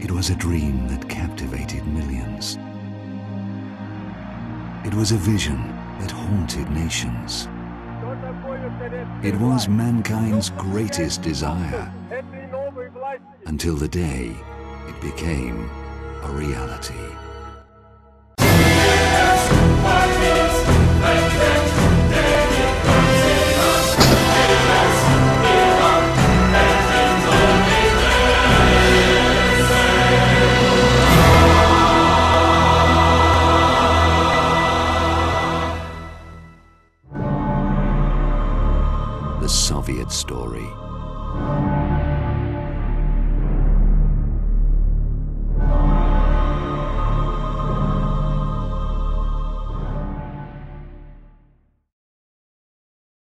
It was a dream that captivated millions. It was a vision that haunted nations. It was mankind's greatest desire until the day it became a reality. The Soviet Story.